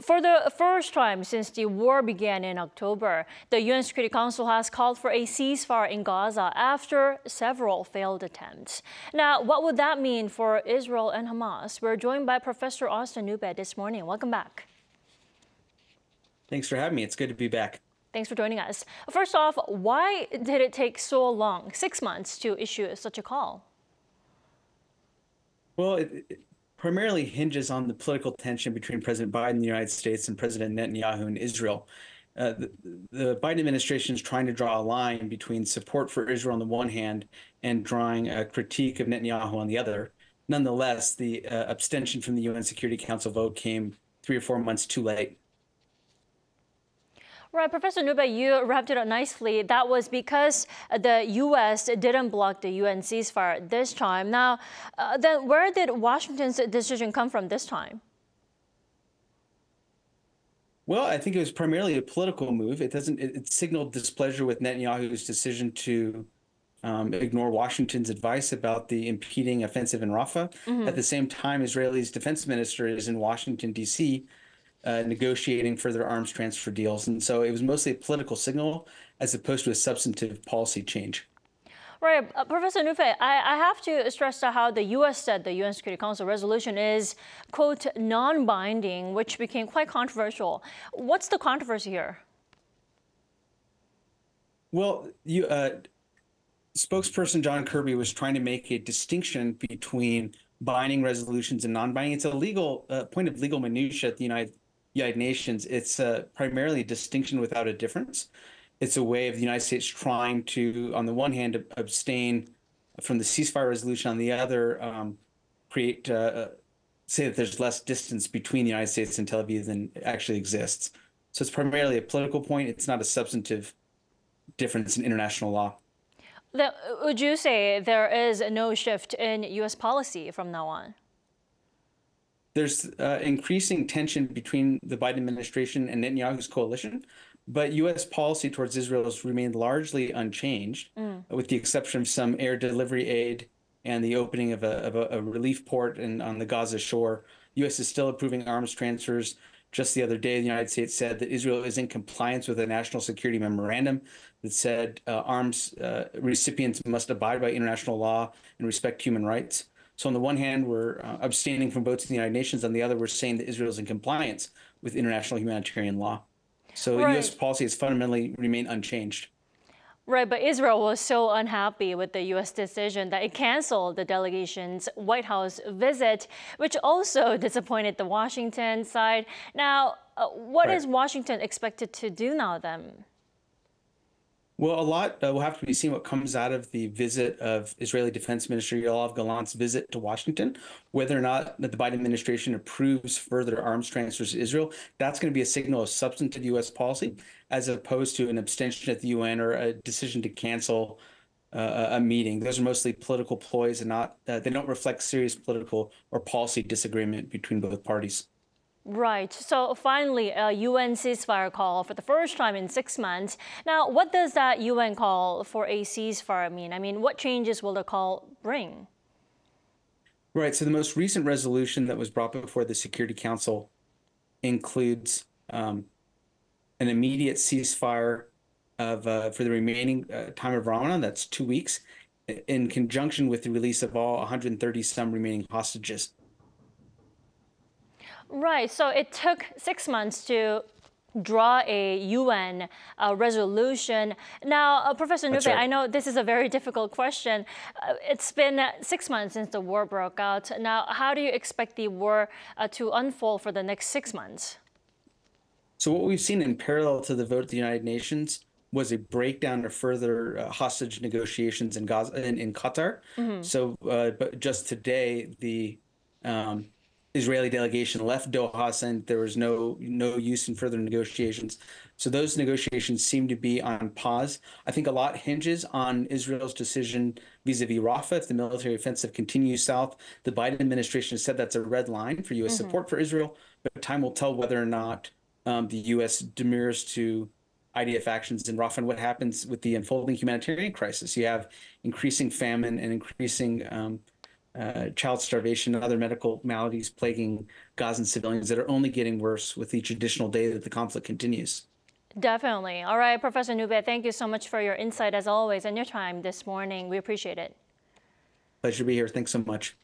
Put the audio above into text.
For the first time since the war began in October, the UN Security Council has called for a ceasefire in Gaza after several failed attempts. Now, what would that mean for Israel and Hamas? We're joined by Professor Austin Knuppe this morning. Welcome back. Thanks for having me. It's good to be back. Thanks for joining us. First off, why did it take so long, six months, to issue such a call? Well, it, it primarily hinges on the political tension between President Biden in the United States and President Netanyahu in Israel. Uh, the, the, Biden administration is trying to draw a line between support for Israel on the one hand and drawing a critique of Netanyahu on the other. Nonetheless, the uh, abstention from the UN Security Council vote came three or four months too late. Right, Professor Knuppe, you wrapped it up nicely. That was because the U.S. didn't block the UN ceasefire this time. Now, uh, then where did Washington's decision come from this time? Well, I think it was primarily a political move. It doesn't. It, it signaled displeasure with Netanyahu's decision to um, ignore Washington's advice about the impeding offensive in Rafah. Mm -hmm. At the same time, Israel's defense minister is in Washington D.C uh, negotiating further arms transfer deals. And so it was mostly a political signal as opposed to a substantive policy change. Right, uh, Professor Knuppe, I, I, have to stress how the U.S. said the UN Security Council resolution is, quote, non-binding, which became quite controversial. What's the controversy here? Well, you, uh, spokesperson John Kirby was trying to make a distinction between binding resolutions and non-binding. It's a legal uh, point of legal minutia at the United United Nations, it's primarily a distinction without a difference. It's a way of the United States trying to, on the one hand, abstain from the ceasefire resolution, on the other, um, create, uh, uh, say that there's less distance between the United States and Tel Aviv than actually exists. So it's primarily a political point. It's not a substantive difference in international law. would you say there is no shift in U.S. policy from now on? There's uh, increasing tension between the Biden administration and Netanyahu's coalition, but U.S. policy towards Israel has remained largely unchanged, mm. with the exception of some air delivery aid and the opening of a, of a, a relief port in, on the Gaza shore. U.S. is still approving arms transfers. Just the other day, the United States said that Israel is in compliance with a national security memorandum that said uh, arms uh, recipients must abide by international law and respect human rights. So on the one hand, we're uh, abstaining from votes in the United Nations. On the other, we're saying that Israel is in compliance with international humanitarian law. So right. U.S. policy has fundamentally remained unchanged. Right, but Israel was so unhappy with the U.S. decision that it canceled the delegation's White House visit, which also disappointed the Washington side. Now, uh, what right. is Washington expected to do now then? Well, a lot uh, will have to be seen what comes out of the visit of Israeli Defense Minister Yoav Gallant's visit to Washington, whether or not the Biden administration approves further arms transfers to Israel. That's going to be a signal of substantive U.S. policy as opposed to an abstention at the UN or a decision to cancel uh, a meeting. Those are mostly political ploys and not, uh, they don't reflect serious political or policy disagreement between both parties. Right. So finally, a UN ceasefire call for the first time in six months. Now, what does that UN call for a ceasefire mean? I mean, what changes will the call bring? Right. So the most recent resolution that was brought before the Security Council includes um, an immediate ceasefire of uh, for the remaining uh, time of Ramadan. That's two weeks, in conjunction with the release of all 130 some remaining hostages. Right. So it took six months to draw a UN uh, resolution. Now, uh, Professor Knuppe, right. I know this is a very difficult question. Uh, it's been six months since the war broke out. Now, how do you expect the war uh, to unfold for the next six months? So what we've seen in parallel to the vote at the United Nations was a breakdown of further uh, hostage negotiations in Gaza in, in Qatar. Mm -hmm. So, uh, but just today, the um, Israeli delegation left Doha, saying there was no no use in further negotiations. So those negotiations seem to be on pause. I think a lot hinges on Israel's decision vis-a-vis Rafah. If the military offensive continues south, the Biden administration has said that's a red line for U.S. Mm-hmm. support for Israel. But time will tell whether or not um, the U.S. demurs to IDF actions in Rafah and what happens with the unfolding humanitarian crisis. You have increasing famine and increasing um, uh, child starvation, and other medical maladies plaguing Gazan civilians that are only getting worse with each additional day that the conflict continues. Definitely. All right, Professor Knuppe, thank you so much for your insight as always and your time this morning. We appreciate it. Pleasure to be here. Thanks so much.